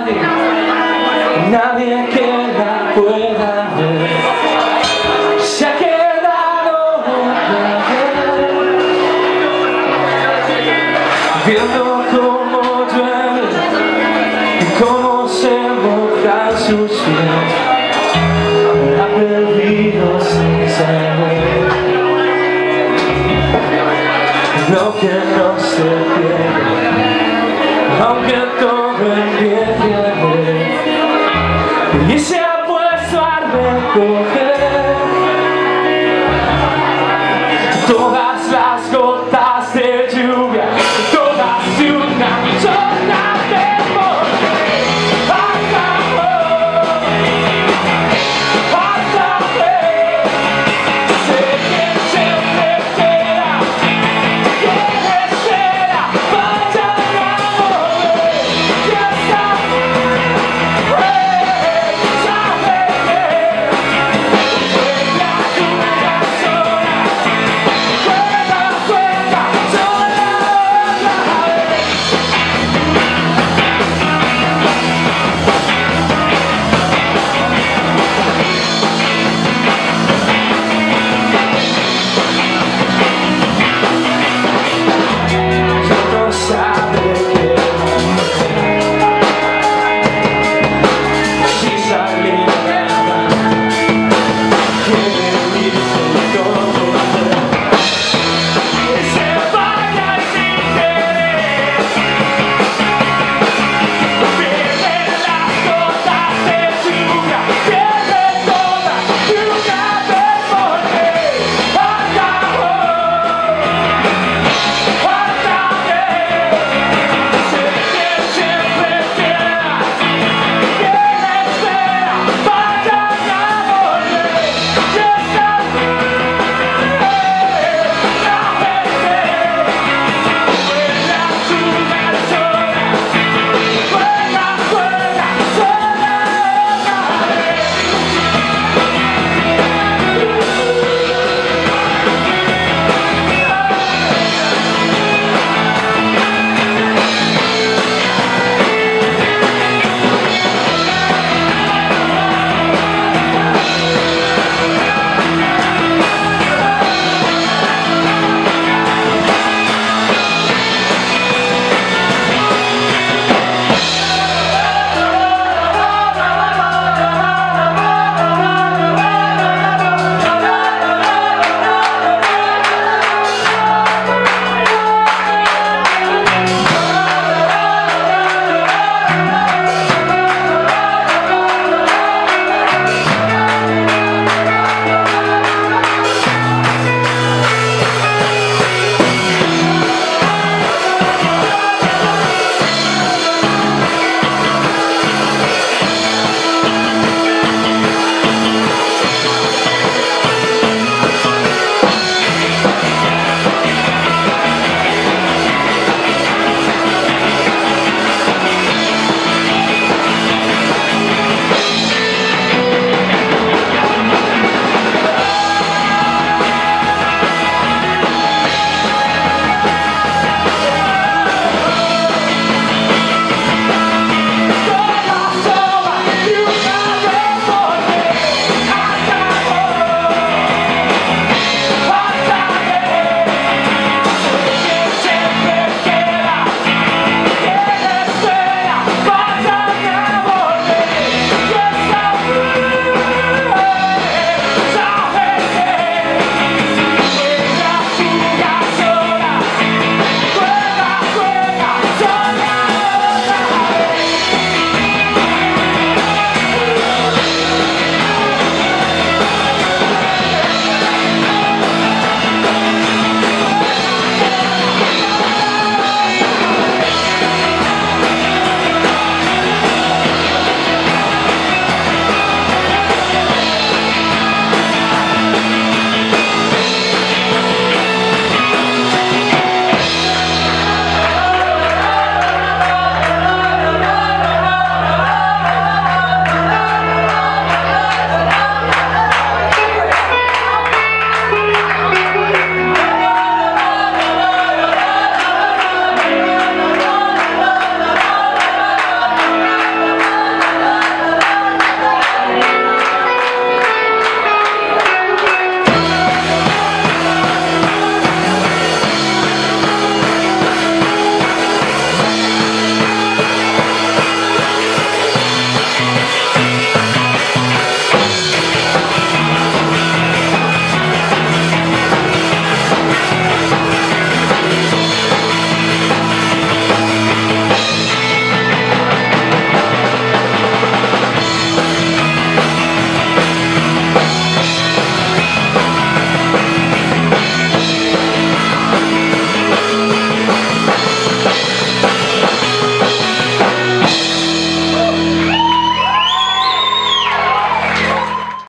nadie, nadie que la pueda. Se ha quedado viendo cómo llueve y cómo se mojan sus pies. Ha perdido sin saber lo que y se ha puesto a arder